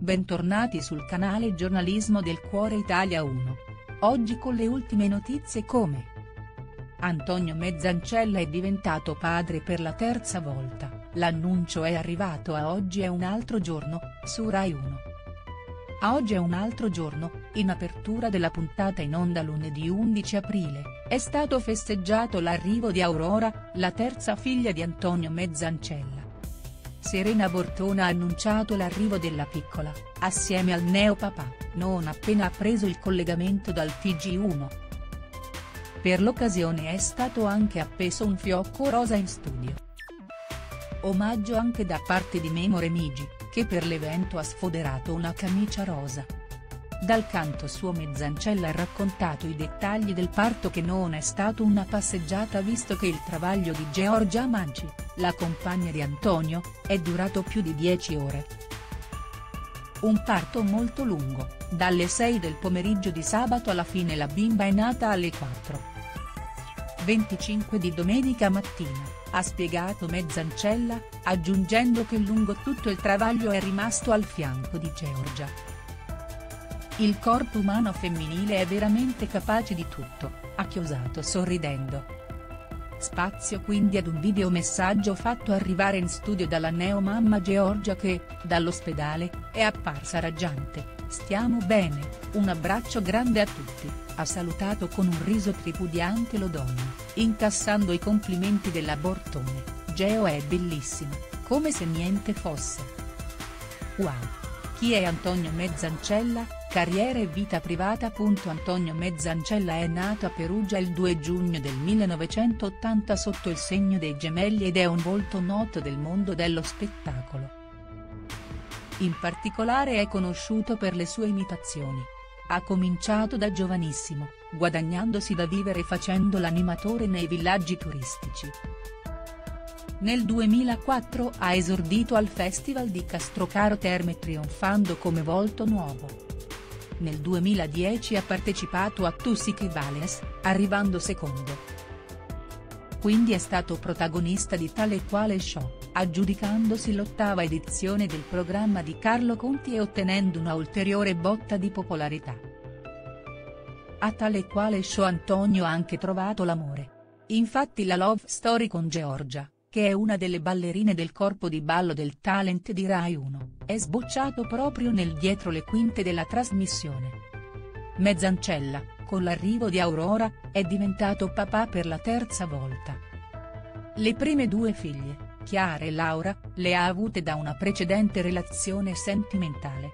bentornati sul canale Giornalismo del Cuore Italia 1. Oggi con le ultime notizie come Antonio Mezzancella è diventato padre per la terza volta, l'annuncio è arrivato a Oggi è un altro giorno, su Rai 1. A Oggi è un altro giorno, in apertura della puntata in onda lunedì 11 aprile, è stato festeggiato l'arrivo di Aurora, la terza figlia di Antonio Mezzancella. Serena Bortona ha annunciato l'arrivo della piccola, assieme al neopapà, non appena ha preso il collegamento dal TG1. Per l'occasione è stato anche appeso un fiocco rosa in studio. Omaggio anche da parte di Memo Remigi, che per l'evento ha sfoderato una camicia rosa. Dal canto suo Mezzancella ha raccontato i dettagli del parto che non è stato una passeggiata visto che il travaglio di Georgia Manci, la compagna di Antonio, è durato più di 10 ore. Un parto molto lungo, dalle 6 del pomeriggio di sabato alla fine la bimba è nata alle 4. 25 di domenica mattina, ha spiegato Mezzancella, aggiungendo che lungo tutto il travaglio è rimasto al fianco di Georgia. Il corpo umano femminile è veramente capace di tutto, ha chiosato sorridendo. Spazio quindi ad un videomessaggio fatto arrivare in studio dalla neomamma Georgia che, dall'ospedale, è apparsa raggiante, stiamo bene, un abbraccio grande a tutti, ha salutato con un riso tripudiante lo donna, incassando i complimenti della Bortone, Geo è bellissima, come se niente fosse. Wow! Chi è Antonio Mezzancella? Carriera e vita privata. Antonio Mezzancella è nato a Perugia il 2 giugno del 1980 sotto il segno dei gemelli ed è un volto noto del mondo dello spettacolo. In particolare è conosciuto per le sue imitazioni. Ha cominciato da giovanissimo, guadagnandosi da vivere facendo l'animatore nei villaggi turistici. Nel 2004 ha esordito al Festival di Castrocaro Terme trionfando come volto nuovo nel 2010 ha partecipato a Tussiche Vales, arrivando secondo. Quindi è stato protagonista di tale quale show, aggiudicandosi l'ottava edizione del programma di Carlo Conti e ottenendo una ulteriore botta di popolarità. A tale quale show Antonio ha anche trovato l'amore. Infatti la love story con Georgia che è una delle ballerine del corpo di ballo del talent di Rai 1, è sbocciato proprio nel dietro le quinte della trasmissione. Mezzancella, con l'arrivo di Aurora, è diventato papà per la terza volta. Le prime due figlie, Chiara e Laura, le ha avute da una precedente relazione sentimentale.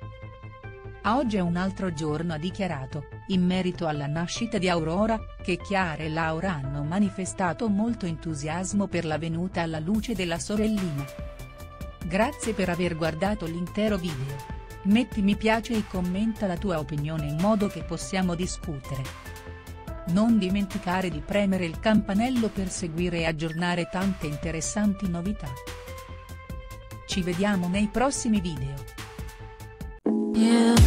A oggi è un altro giorno ha dichiarato, in merito alla nascita di Aurora, che Chiara e Laura hanno manifestato molto entusiasmo per la venuta alla luce della sorellina. Grazie per aver guardato l'intero video. Metti mi piace e commenta la tua opinione in modo che possiamo discutere. Non dimenticare di premere il campanello per seguire e aggiornare tante interessanti novità. Ci vediamo nei prossimi video. Yeah.